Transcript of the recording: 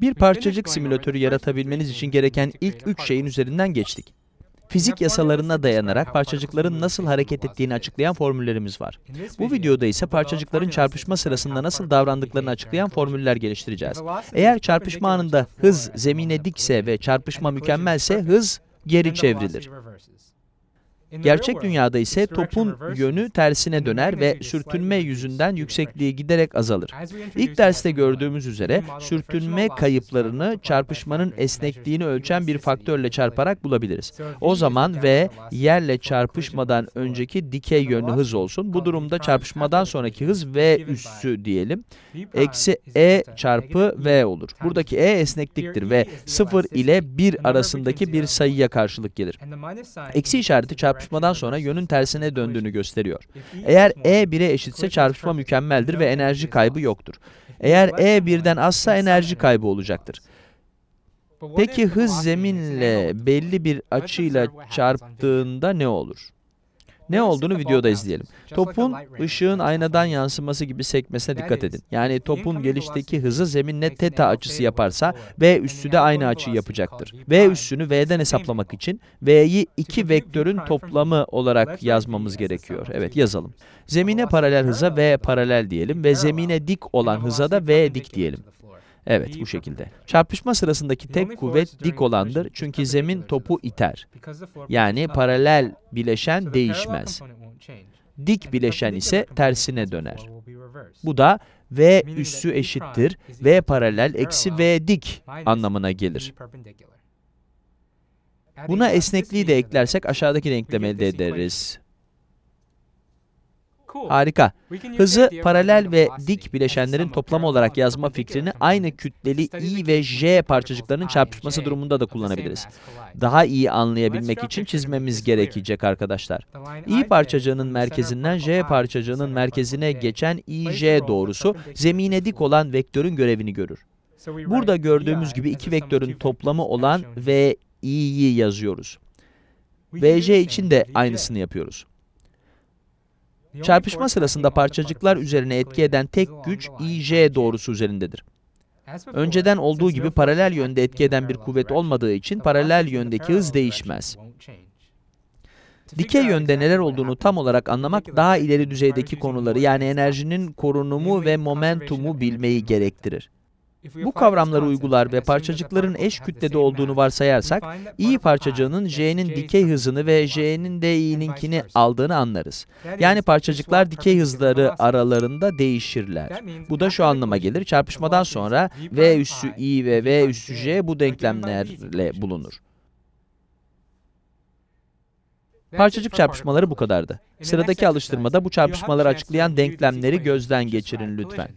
Bir parçacık simülatörü yaratabilmeniz için gereken ilk üç şeyin üzerinden geçtik. Fizik yasalarına dayanarak parçacıkların nasıl hareket ettiğini açıklayan formüllerimiz var. Bu videoda ise parçacıkların çarpışma sırasında nasıl davrandıklarını açıklayan formüller geliştireceğiz. Eğer çarpışma anında hız zemine dikse ve çarpışma mükemmelse hız geri çevrilir. Gerçek dünyada ise topun yönü tersine döner ve sürtünme yüzünden yüksekliği giderek azalır. İlk derste gördüğümüz üzere sürtünme kayıplarını çarpışmanın esnekliğini ölçen bir faktörle çarparak bulabiliriz. O zaman V yerle çarpışmadan önceki dikey yönlü hız olsun. Bu durumda çarpışmadan sonraki hız V üssü diyelim. Eksi E çarpı V olur. Buradaki E esnekliktir ve 0 ile 1 arasındaki bir sayıya karşılık gelir. Eksi işareti çarpışmadan sonra yönün tersine döndüğünü gösteriyor. Eğer E 1'e eşitse çarpışma mükemmeldir ve enerji kaybı yoktur. Eğer E 1'den azsa enerji kaybı olacaktır. Peki hız zeminle belli bir açıyla çarptığında ne olur? Ne olduğunu videoda izleyelim. Topun ışığın aynadan yansıması gibi sekmesine dikkat edin. Yani topun gelişteki hızı zeminle teta açısı yaparsa V üssü de aynı açıyı yapacaktır. V üssünü V'den hesaplamak için V'yi iki vektörün toplamı olarak yazmamız gerekiyor. Evet yazalım. Zemine paralel hıza V paralel diyelim ve zemine dik olan hıza da V dik diyelim. Evet, bu şekilde. Çarpışma sırasındaki tek kuvvet dik olandır çünkü zemin topu iter. Yani paralel bileşen değişmez. Dik bileşen ise tersine döner. Bu da V üssü eşittir V paralel eksi V dik anlamına gelir. Buna esnekliği de eklersek aşağıdaki denklemi elde ederiz. Harika. Hızı paralel ve dik bileşenlerin toplamı olarak yazma fikrini aynı kütleli I ve J parçacıklarının çarpışması durumunda da kullanabiliriz. Daha iyi anlayabilmek için çizmemiz gerekecek arkadaşlar. I parçacığının merkezinden J parçacığının merkezine geçen IJ doğrusu zemine dik olan vektörün görevini görür. Burada gördüğümüz gibi iki vektörün toplamı olan VI'yi yazıyoruz. VJ için de aynısını yapıyoruz. Çarpışma sırasında parçacıklar üzerine etki eden tek güç IJ doğrusu üzerindedir. Önceden olduğu gibi paralel yönde etki eden bir kuvvet olmadığı için paralel yöndeki hız değişmez. Dikey yönde neler olduğunu tam olarak anlamak daha ileri düzeydeki konuları yani enerjinin korunumu ve momentumu bilmeyi gerektirir. Bu kavramları uygular ve parçacıkların eş kütlede olduğunu varsayarsak, i parçacığının j'nin dikey hızını ve j'nin de i'ninkini aldığını anlarız. Yani parçacıklar dikey hızları aralarında değişirler. Bu da şu anlama gelir, çarpışmadan sonra v üssü i ve v üssü j bu denklemlerle bulunur. Parçacık çarpışmaları bu kadardı. Sıradaki alıştırmada bu çarpışmaları açıklayan denklemleri gözden geçirin lütfen.